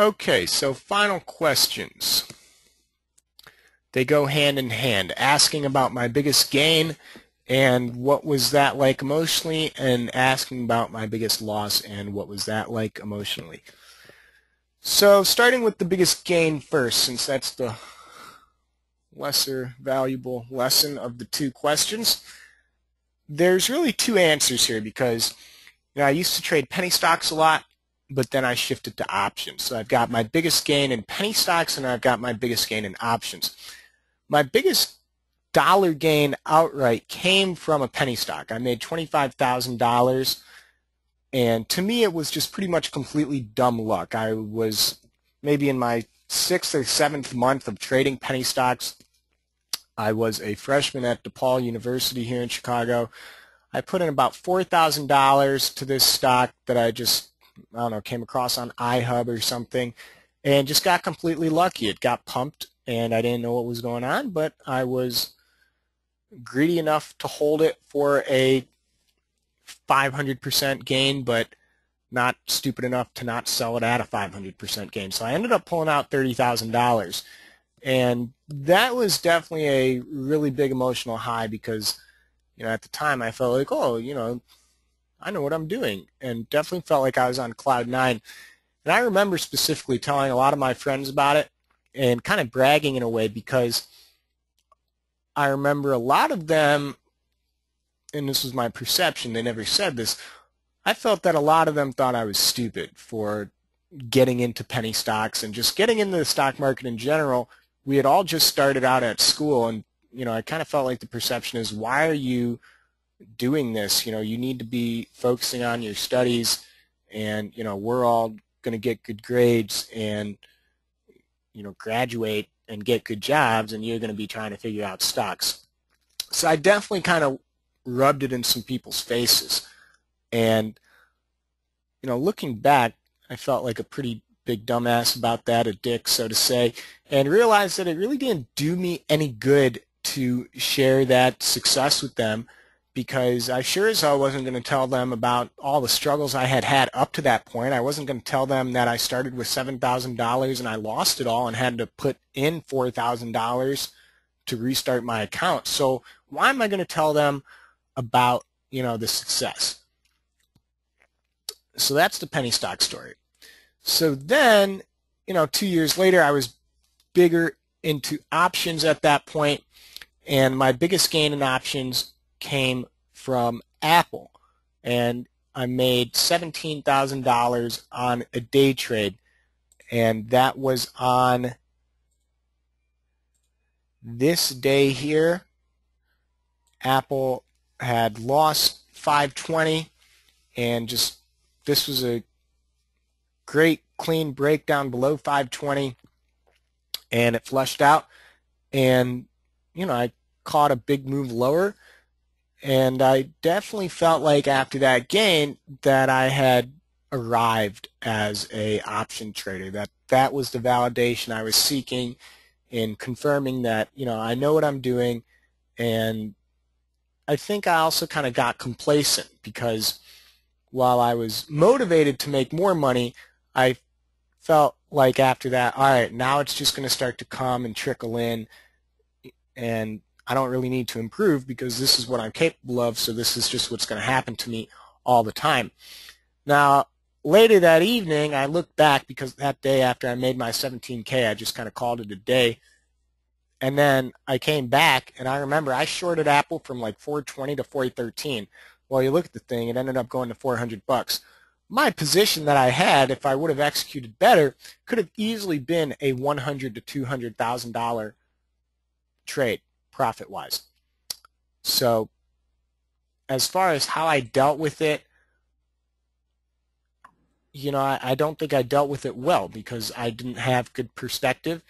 Okay, so final questions. They go hand in hand. Asking about my biggest gain and what was that like emotionally and asking about my biggest loss and what was that like emotionally. So starting with the biggest gain first, since that's the lesser valuable lesson of the two questions, there's really two answers here because you know, I used to trade penny stocks a lot, but then I shifted to options. So I've got my biggest gain in penny stocks and I've got my biggest gain in options. My biggest dollar gain outright came from a penny stock. I made $25,000 and to me it was just pretty much completely dumb luck. I was maybe in my sixth or seventh month of trading penny stocks. I was a freshman at DePaul University here in Chicago. I put in about $4,000 to this stock that I just, I don't know, came across on iHub or something and just got completely lucky. It got pumped and I didn't know what was going on, but I was greedy enough to hold it for a 500% gain, but not stupid enough to not sell it at a 500% gain. So I ended up pulling out $30,000. And that was definitely a really big emotional high because, you know, at the time I felt like, oh, you know, I know what I'm doing. And definitely felt like I was on cloud nine. And I remember specifically telling a lot of my friends about it and kind of bragging in a way because I remember a lot of them, and this was my perception, they never said this, I felt that a lot of them thought I was stupid for getting into penny stocks and just getting into the stock market in general. We had all just started out at school and, you know, I kind of felt like the perception is, why are you doing this? You know, you need to be focusing on your studies and, you know, we're all going to get good grades and, you know, graduate and get good jobs and you're going to be trying to figure out stocks. So I definitely kind of rubbed it in some people's faces. And, you know, looking back, I felt like a pretty big dumbass about that, a dick, so to say, and realized that it really didn't do me any good to share that success with them because I sure as hell wasn't going to tell them about all the struggles I had had up to that point. I wasn't going to tell them that I started with $7,000 and I lost it all and had to put in $4,000 to restart my account. So why am I going to tell them about, you know, the success? So that's the penny stock story. So then, you know, two years later, I was bigger into options at that point, and my biggest gain in options came from Apple. And I made $17,000 on a day trade. And that was on this day here. Apple had lost 520 and just this was a great clean breakdown below 520 and it flushed out and you know I caught a big move lower and I definitely felt like after that gain that I had arrived as a option trader. That that was the validation I was seeking in confirming that, you know, I know what I'm doing and I think I also kind of got complacent because while I was motivated to make more money, I felt like after that, all right, now it's just going to start to come and trickle in and I don't really need to improve because this is what I'm capable of, so this is just what's going to happen to me all the time. Now, later that evening, I looked back because that day after I made my 17K, I just kind of called it a day. And then I came back, and I remember I shorted Apple from like 420 to 413. Well, you look at the thing, it ended up going to 400 bucks. My position that I had, if I would have executed better, could have easily been a 100 to 200 thousand dollar trade profit-wise. So as far as how I dealt with it, you know, I, I, don't think I dealt with it well because I didn't have good perspective.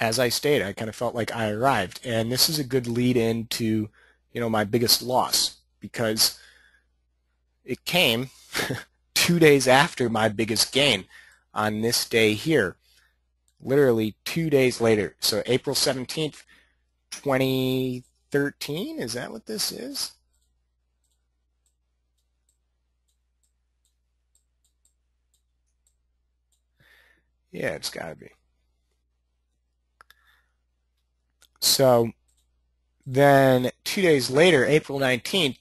As I stated, I kind of felt like I arrived. And this is a good lead in to, you know, my biggest loss because it came two days after my biggest gain on this day here, literally two days later. So April 17th, 2013? Is that what this is? Yeah, it's got to be. So then two days later, April 19th,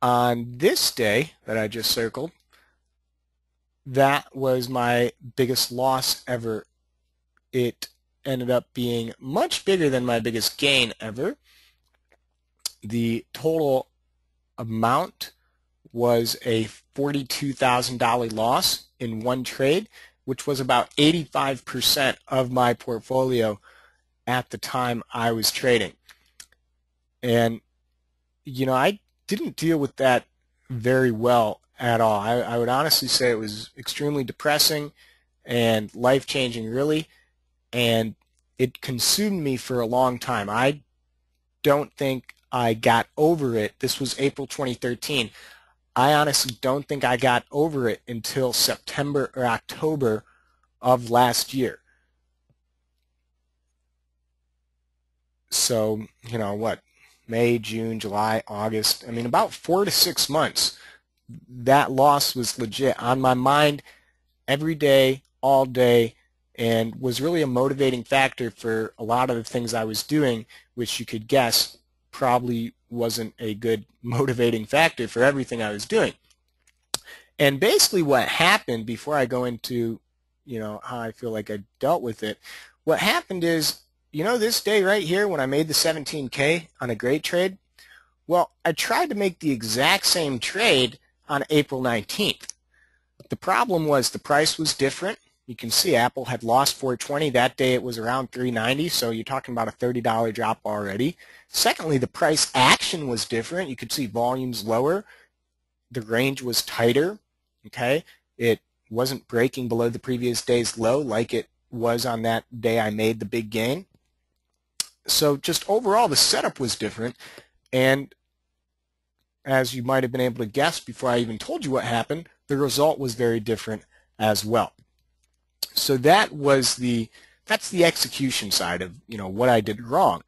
on this day that I just circled, that was my biggest loss ever. It ended up being much bigger than my biggest gain ever. The total amount was a $42,000 loss in one trade, which was about 85% of my portfolio at the time I was trading. And, you know, I didn't deal with that very well at all. I, I would honestly say it was extremely depressing and life-changing, really, and it consumed me for a long time. I don't think I got over it. This was April 2013. I honestly don't think I got over it until September or October of last year. So, you know, what, May, June, July, August, I mean, about four to six months, that loss was legit on my mind every day, all day, and was really a motivating factor for a lot of the things I was doing, which you could guess probably wasn't a good motivating factor for everything I was doing. And basically what happened before I go into, you know, how I feel like I dealt with it, what happened is, you know, this day right here when I made the 17K on a great trade, well, I tried to make the exact same trade on April 19th. The problem was the price was different. You can see Apple had lost 420. That day it was around 390, so you're talking about a $30 drop already. Secondly, the price action was different. You could see volumes lower. The range was tighter. Okay, It wasn't breaking below the previous day's low like it was on that day I made the big gain. So just overall, the setup was different. And as you might have been able to guess before I even told you what happened, the result was very different as well. So that was the that's the execution side of you know what I did wrong.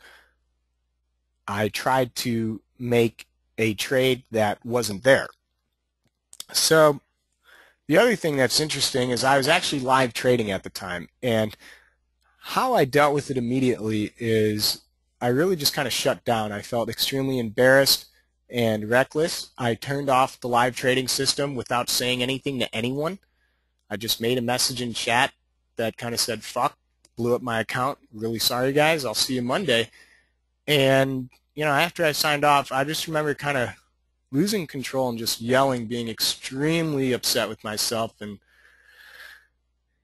I tried to make a trade that wasn't there. So the other thing that's interesting is I was actually live trading at the time, and how I dealt with it immediately is I really just kind of shut down. I felt extremely embarrassed and reckless. I turned off the live trading system without saying anything to anyone. I just made a message in chat that kind of said, fuck, blew up my account. Really sorry, guys. I'll see you Monday. And, you know, after I signed off, I just remember kind of losing control and just yelling, being extremely upset with myself and,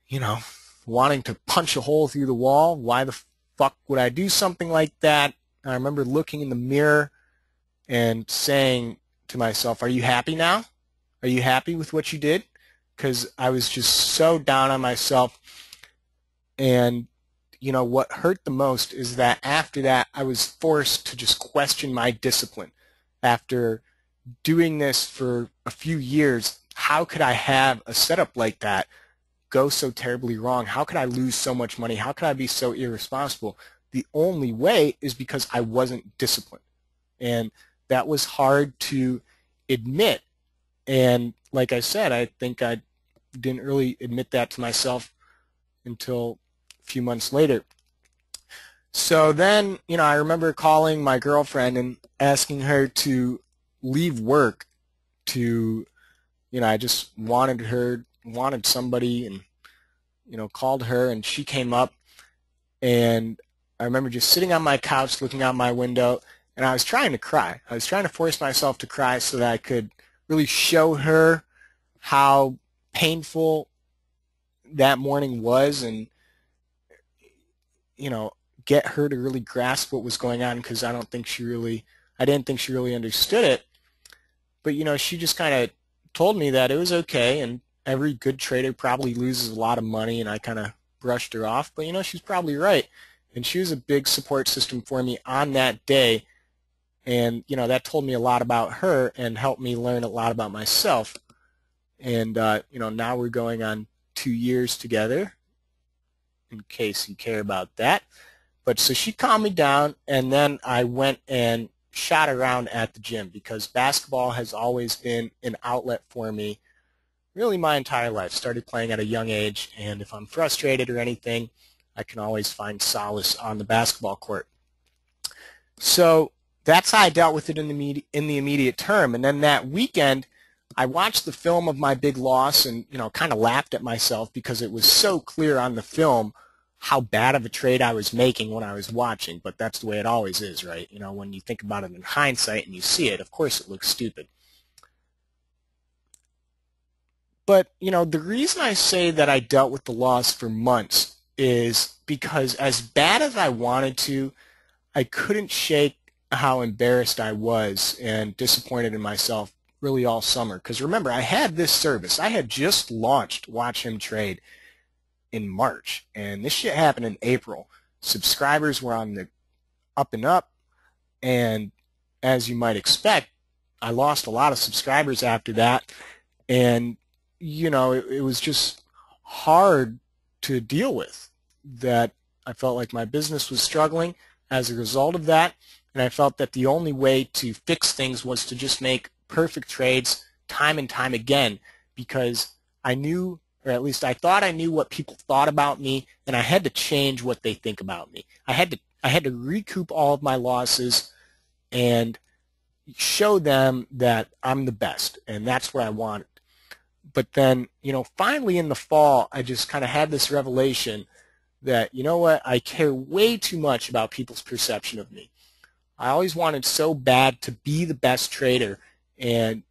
you know, wanting to punch a hole through the wall. Why the fuck would I do something like that? I remember looking in the mirror and saying to myself, are you happy now? Are you happy with what you did? Because I was just so down on myself and, you know, what hurt the most is that after that, I was forced to just question my discipline. After doing this for a few years, how could I have a setup like that go so terribly wrong? How could I lose so much money? How could I be so irresponsible? The only way is because I wasn't disciplined. And that was hard to admit. And like I said, I think I didn't really admit that to myself until a few months later. So then, you know, I remember calling my girlfriend and asking her to leave work to, you know, I just wanted her, wanted somebody and, you know, called her and she came up and I remember just sitting on my couch looking out my window and I was trying to cry. I was trying to force myself to cry so that I could really show her how painful that morning was and you know, get her to really grasp what was going on because I don't think she really, I didn't think she really understood it. But, you know, she just kind of told me that it was okay and every good trader probably loses a lot of money and I kind of brushed her off. But, you know, she's probably right. And she was a big support system for me on that day. And, you know, that told me a lot about her and helped me learn a lot about myself. And, uh, you know, now we're going on two years together in case you care about that. But so she calmed me down, and then I went and shot around at the gym because basketball has always been an outlet for me really my entire life. Started playing at a young age, and if I'm frustrated or anything, I can always find solace on the basketball court. So that's how I dealt with it in the, in the immediate term. And then that weekend, I watched the film of my big loss and, you know, kind of laughed at myself because it was so clear on the film how bad of a trade I was making when I was watching. But that's the way it always is, right? You know, when you think about it in hindsight and you see it, of course it looks stupid. But, you know, the reason I say that I dealt with the loss for months is because as bad as I wanted to, I couldn't shake how embarrassed I was and disappointed in myself really all summer. Because remember, I had this service. I had just launched Watch Him Trade in March, and this shit happened in April. Subscribers were on the up and up, and as you might expect, I lost a lot of subscribers after that, and you know, it, it was just hard to deal with. That I felt like my business was struggling as a result of that, and I felt that the only way to fix things was to just make perfect trades time and time again because I knew, or at least I thought I knew what people thought about me, and I had to change what they think about me. I had to I had to recoup all of my losses and show them that I'm the best, and that's what I wanted but then, you know, finally in the fall, I just kind of had this revelation that, you know what, I care way too much about people's perception of me. I always wanted so bad to be the best trader, and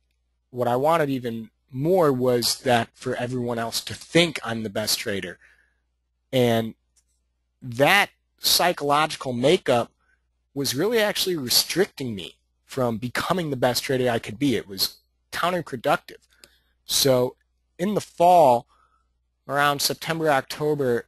what I wanted even more was that for everyone else to think I'm the best trader. And that psychological makeup was really actually restricting me from becoming the best trader I could be. It was counterproductive. So in the fall, around September, October,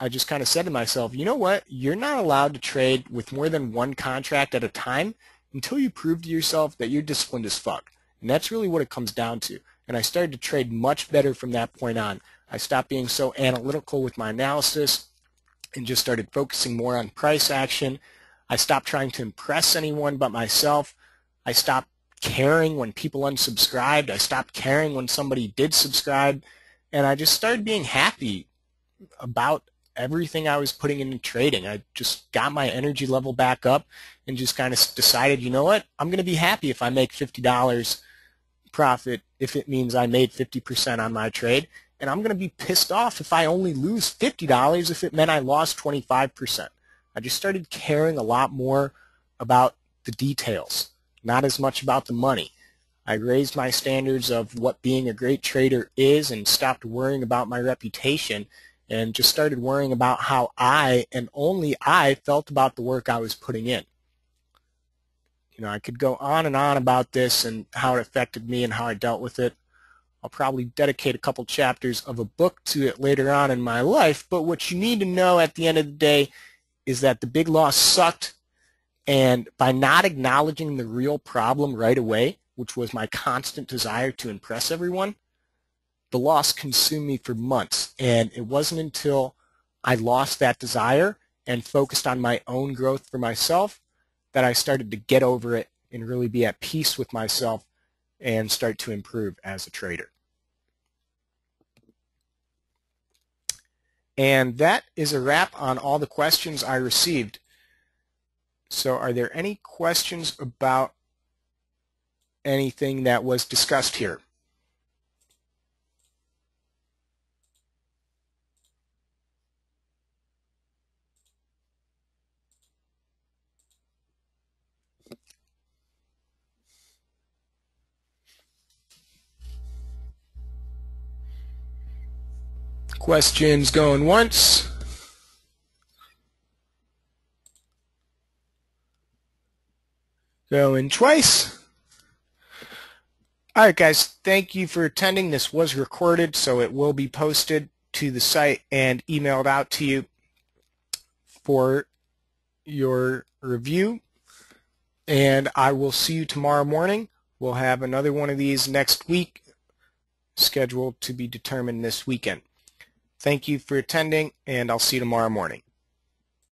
I just kind of said to myself, you know what? You're not allowed to trade with more than one contract at a time until you prove to yourself that you're disciplined as fuck. And that's really what it comes down to. And I started to trade much better from that point on. I stopped being so analytical with my analysis and just started focusing more on price action. I stopped trying to impress anyone but myself. I stopped caring when people unsubscribed. I stopped caring when somebody did subscribe. And I just started being happy about everything I was putting into trading. I just got my energy level back up and just kind of decided, you know what, I'm going to be happy if I make $50 profit if it means I made 50% on my trade. And I'm going to be pissed off if I only lose $50 if it meant I lost 25%. I just started caring a lot more about the details not as much about the money. I raised my standards of what being a great trader is and stopped worrying about my reputation and just started worrying about how I and only I felt about the work I was putting in. You know, I could go on and on about this and how it affected me and how I dealt with it. I'll probably dedicate a couple chapters of a book to it later on in my life, but what you need to know at the end of the day is that the big loss sucked and by not acknowledging the real problem right away, which was my constant desire to impress everyone, the loss consumed me for months. And it wasn't until I lost that desire and focused on my own growth for myself that I started to get over it and really be at peace with myself and start to improve as a trader. And that is a wrap on all the questions I received. So are there any questions about anything that was discussed here? Questions going once? Going twice. All right, guys, thank you for attending. This was recorded, so it will be posted to the site and emailed out to you for your review. And I will see you tomorrow morning. We'll have another one of these next week, scheduled to be determined this weekend. Thank you for attending, and I'll see you tomorrow morning.